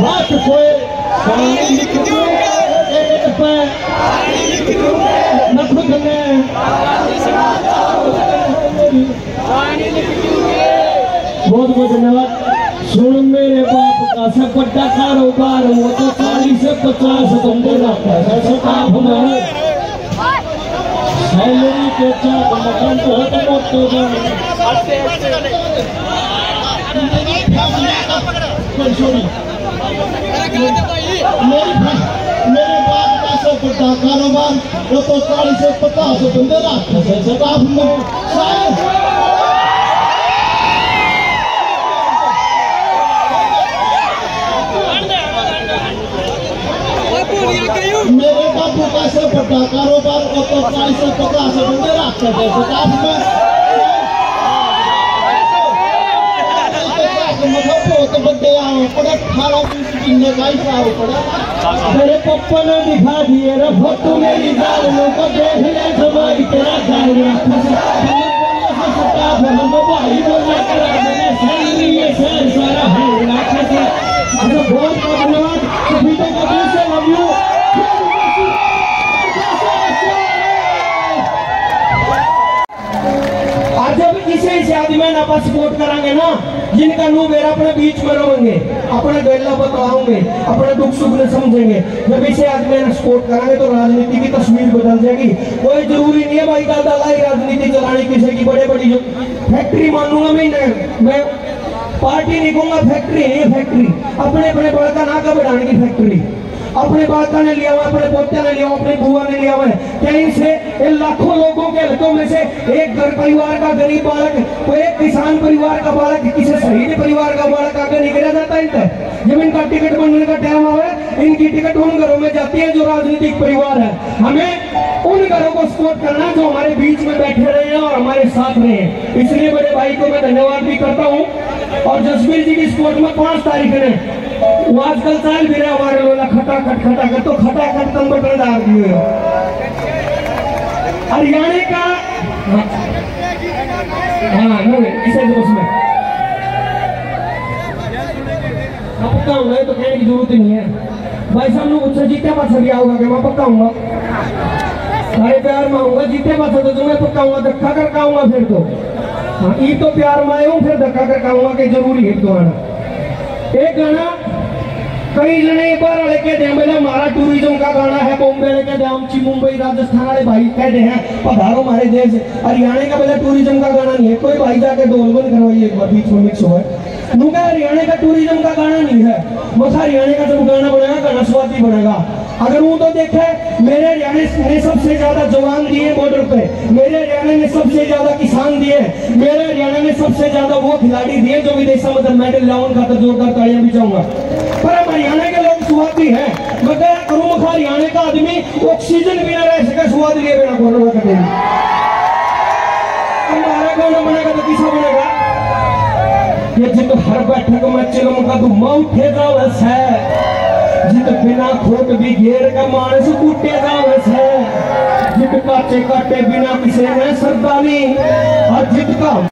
बात कोए पानी लिख दूँगे एक पे नख गने बहुत बहुत धन्यवाद। सुन मेरे बाप का सब बड़ा कारोबार वो तो चालीस से पचास बंदे रखता है। स्टाफ में सैलरी के चाप मकान बहुत मोटे जाने मेरी बाप का सब बड़ा कारोबार, वो तो चालीस से पचास बंदे सारे मेरे बाबू का से बड़ा कारोबार को तो चालीस से पचास बंदे स्टाफ में। पड़ा। मेरे पप्पा ने दिखा दिए रे फ़ोटो मेरी दाल को देख ले समाई तेरा दाल भाई बोला करा मैंने सैलरी ये शहर सारा है अच्छा बहुत बहुत धन्यवाद। ना आप सपोर्ट करांगे ना, जिनका नू मेरा अपने बीच में रहेंगे, अपने गैला बतलाओगे अपने दुख सुख में समझेंगे। जब इसे आदमी ना सपोर्ट करांगे तो राजनीति की तस्वीर बदल जाएगी। कोई ज़रूरी नहीं है भाई, दादा लाई राजनीति चलानी किसी की बड़े बड़ी फैक्ट्री मानूँगा मैं मैं पार्टी नहीं कहूँगा फैक्ट्री है फैक्ट्री अपने अपने बड़ का ना का बढ़ाने की फैक्ट्री अपने बालका ने लिया हुआ है, अपने पोते ने लिया हुआ अपनी बुआ ने लिया हुआ है। कहीं से इन लाखों लोगों के हलकों में से एक घर परिवार का गरीब बालक कोई एक किसान परिवार का बालक किसी शहीद परिवार का बालक आगे निकला जाता है जब इनका टिकट बनने का टाइम आवे इनकी टिकट उन घरों में जाती है जो राजनीतिक परिवार है। हमें उन घरों को सपोर्ट करना जो हमारे बीच में बैठे रहे हैं और हमारे साथ रहे हैं। इसलिए बड़े भाई को मैं धन्यवाद भी करता हूँ। और जसवीर जी की सपोर्ट में पाँच तारीख ने वो आजकल चाल भी रहा हमारे लोग खटा खट खटा खट तो खटा खट तुम बटन डाल दिए हो। हरियाणा का हाँ हाँ, नहीं, इसे जो उसमें। हाँ पक्का हूँ तो कहने की ज़रूरत ही नहीं है। भाई साहब लोग मुझसे जीते पास गया होगा कि मैं पक्का हूँ अरे प्यार में आऊँगा जीते पास तो तुम्हें पक्का हूँ धक्का कर आऊँगा फिर तो। हाँ ये तो प्यार में आया हूँ फिर धक्का कर आऊँगा कि ज़रूरी है तो आना एक गाना कई जने एक बार कहते हैं बोले हमारा टूरिज़्म का गाना है बॉम्बे कहते हम ची मुंबई राजस्थान वाले भाई कहते हैं पधारो हमारे देश। हरियाणा का पहले टूरिज़्म का गाना नहीं है। कोई भाई जाके ढोल बंद करवाइए एक बार, बीच में मिक्स है नुका हरियाणा का टूरिज़्म का गाना नहीं है। बस हरियाणा का जब गाना बनेगा गाना स्वादी बनेगा अगर वो तो देखे, मेरे हरियाणा ने सबसे ज़्यादा जवान दिए बॉर्डर पे। मेरे हरियाणा ने सबसे ज़्यादा किसान दिए। मेरे हरियाणा ने सबसे ज़्यादा वो खिलाड़ी दिए जो विदेशा मतलब मेडल लावन का तो जोरदार तालियाँ भी चाहूँगा पर हम हरियाणा के लोग स्वादी हैं। मगर करूँ हरियाणा का आदमी ऑक्सीजन बिना रह सके लिए बिना बनेगा तो किसा बनेगा ये जित हर बैठक में चिलम का धुआँ उठे जावस है। जित बिना भी घेर का मानस बिना जित का